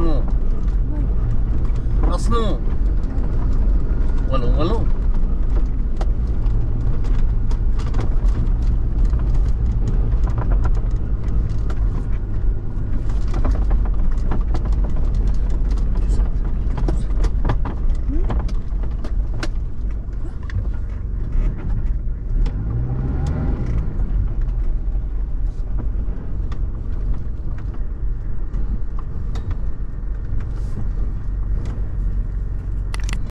почему?